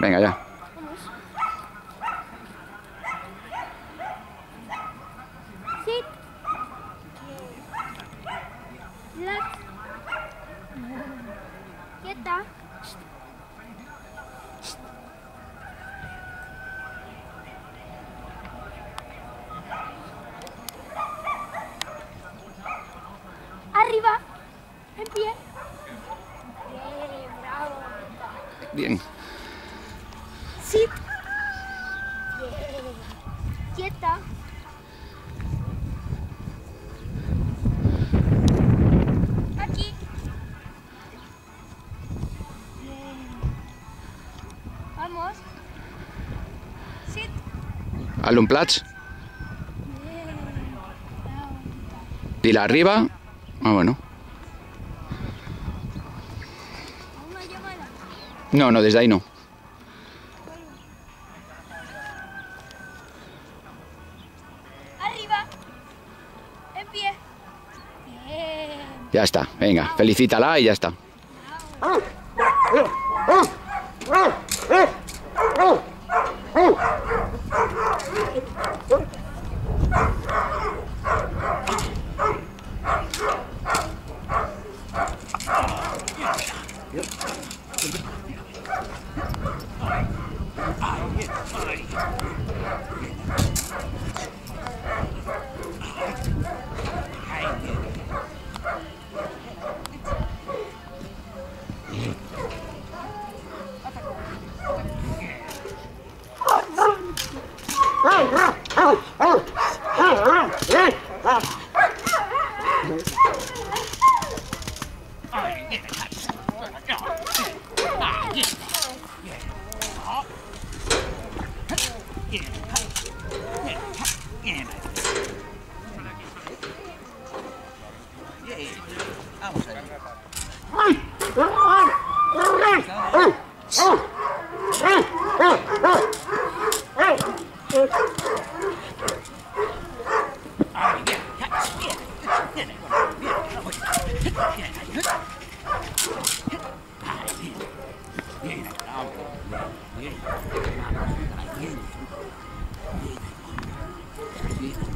Venga, ya. Arriba. En pie. Bien, bravo. Bien. Sit. Quieta. Aquí. Vamos. Sit. Hazle un plats. Dile arriba. Ah, bueno. No, no, desde ahí no. Ya está. Venga, felicítala y ya está. Vamos Yeah.